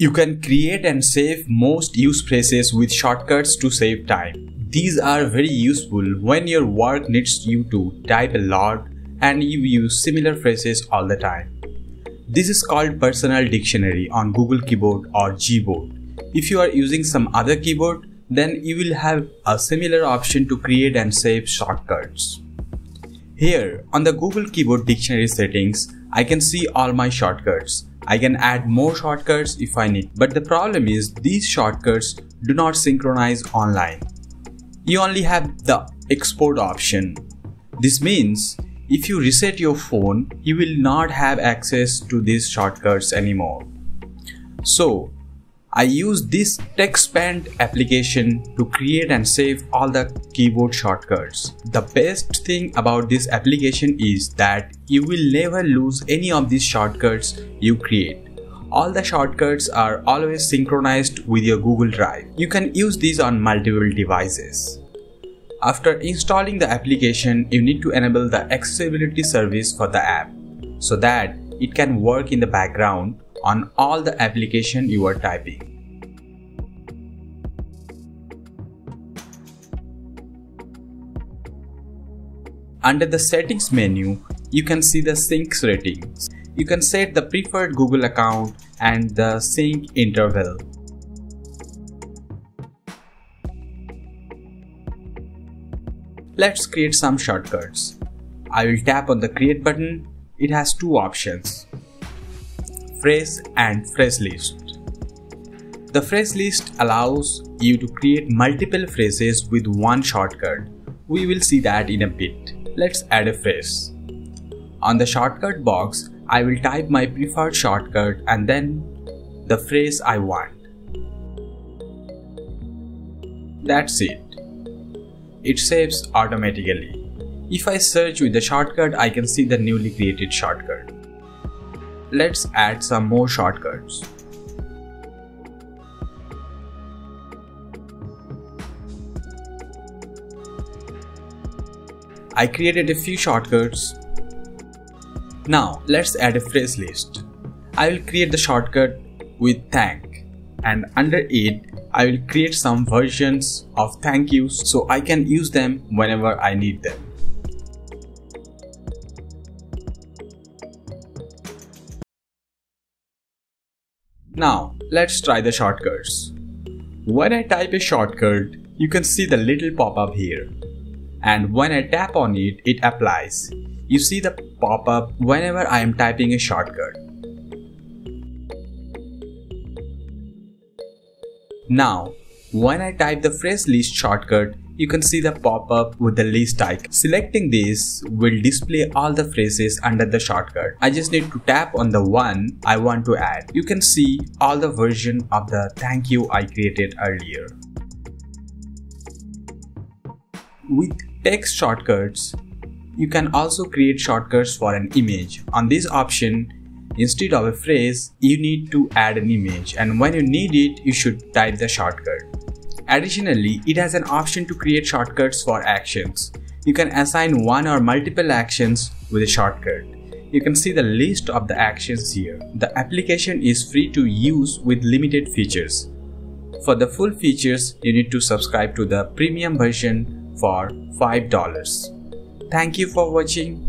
You can create and save most used phrases with shortcuts to save time. These are very useful when your work needs you to type a lot and you use similar phrases all the time. This is called Personal Dictionary on Google Keyboard or Gboard. If you are using some other keyboard, then you will have a similar option to create and save shortcuts. Here on the Google Keyboard Dictionary settings, I can see all my shortcuts. I can add more shortcuts if I need, but the problem is these shortcuts do not synchronize online. You only have the export option. This means if you reset your phone, you will not have access to these shortcuts anymore. So I use this Texpand application to create and save all the keyboard shortcuts. The best thing about this application is that you will never lose any of these shortcuts you create. All the shortcuts are always synchronized with your Google Drive. You can use these on multiple devices. After installing the application, you need to enable the accessibility service for the app so that it can work in the background on all the application you are typing. Under the settings menu, you can see the sync settings. You can set the preferred Google account and the sync interval. Let's create some shortcuts. I will tap on the create button. It has two options phrase and phrase list. The phrase list allows you to create multiple phrases with one shortcut. We will see that in a bit. Let's add a phrase. On the shortcut box, I will type my preferred shortcut and then the phrase I want. That's it. It saves automatically. If I search with the shortcut, I can see the newly created shortcut. Let's add some more shortcuts. I created a few shortcuts. Now let's add a phrase list. I will create the shortcut with thank and under it I will create some versions of thank yous so I can use them whenever I need them. Now, let's try the shortcuts. When I type a shortcut, you can see the little pop-up here. And when I tap on it, it applies. You see the pop-up whenever I am typing a shortcut. Now, when I type the phrase list shortcut, you can see the pop-up with the list icon. Selecting this will display all the phrases under the shortcut. I just need to tap on the one I want to add. You can see all the version of the thank you I created earlier. With text shortcuts, you can also create shortcuts for an image. On this option, instead of a phrase, you need to add an image and when you need it, you should type the shortcut. Additionally, it has an option to create shortcuts for actions. You can assign one or multiple actions with a shortcut. You can see the list of the actions here. The application is free to use with limited features. For the full features, you need to subscribe to the premium version for $5. Thank you for watching.